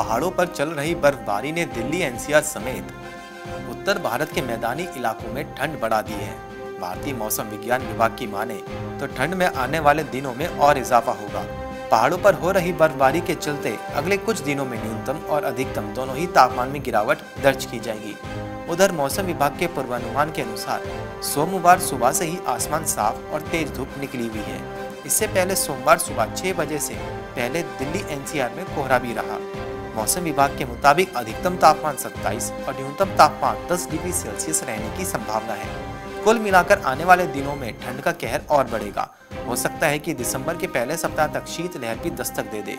पहाड़ों पर चल रही बर्फबारी ने दिल्ली एनसीआर समेत उत्तर भारत के मैदानी इलाकों में ठंड बढ़ा दी है। भारतीय मौसम विज्ञान विभाग की माने तो ठंड में आने वाले दिनों में और इजाफा होगा। पहाड़ों पर हो रही बर्फबारी के चलते अगले कुछ दिनों में न्यूनतम और अधिकतम दोनों ही तापमान में गिरावट दर्ज की जाएगी। उधर मौसम विभाग के पूर्वानुमान के अनुसार सोमवार सुबह से ही आसमान साफ़ और तेज धूप निकली हुई है। इससे पहले सोमवार सुबह छह बजे से पहले दिल्ली एनसीआर में कोहरा भी रहा। मौसम विभाग के मुताबिक अधिकतम तापमान 27 और न्यूनतम तापमान 10 डिग्री सेल्सियस रहने की संभावना है। कुल मिलाकर आने वाले दिनों में ठंड का कहर और बढ़ेगा। हो सकता है कि दिसंबर के पहले सप्ताह तक शीत लहर भी दस्तक दे दे।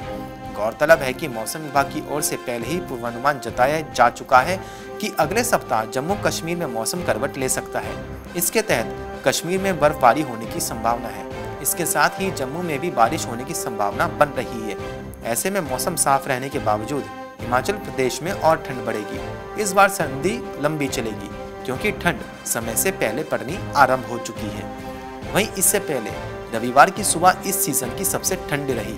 गौरतलब है कि मौसम विभाग की ओर से पहले ही पूर्वानुमान जताया जा चुका है कि अगले सप्ताह जम्मू कश्मीर में मौसम करवट ले सकता है। इसके तहत कश्मीर में बर्फबारी होने की संभावना है। इसके साथ ही जम्मू में भी बारिश होने की संभावना बन रही है। ऐसे में मौसम साफ़ रहने के बावजूद हिमाचल प्रदेश में और ठंड बढ़ेगी। इस बार सर्दी लंबी चलेगी, क्योंकि ठंड समय से पहले पड़नी आरंभ हो चुकी है। वहीं इससे पहले रविवार की सुबह इस सीज़न की सबसे ठंड रही।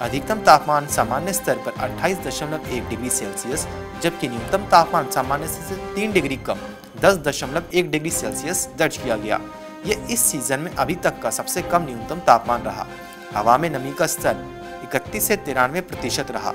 अधिकतम तापमान सामान्य स्तर पर 28.1 डिग्री सेल्सियस, जबकि न्यूनतम तापमान सामान्य स्तर से 3 डिग्री कम 10.1 डिग्री सेल्सियस दर्ज किया गया। ये इस सीज़न में अभी तक का सबसे कम न्यूनतम तापमान रहा। हवा में नमी का स्तर इकतीस से तिरानवे प्रतिशत रहा।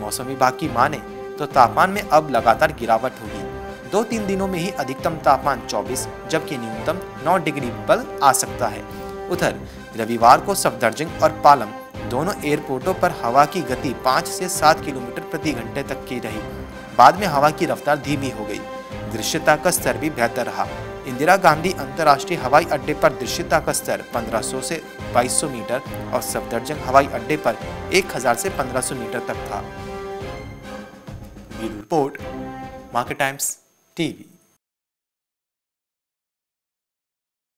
मौसम विभाग की माने तो तापमान में अब लगातार गिरावट होगी। दो तीन दिनों में ही अधिकतम तापमान 24 जबकि न्यूनतम 9 डिग्री पर आ सकता है। उधर, रविवार को सफदरजंग और पालम दोनों एयरपोर्टों पर हवा की गति 5 से 7 किलोमीटर प्रति घंटे तक की रही। बाद में हवा की रफ्तार धीमी हो गई। दृश्यता का स्तर भी बेहतर रहा। इंदिरा गांधी अंतर्राष्ट्रीय हवाई अड्डे पर दृश्यता का स्तर 1500 से 2200 मीटर और सफदरजंग हवाई अड्डे पर 1000 से 1500 मीटर तक था। Report, market times, TV.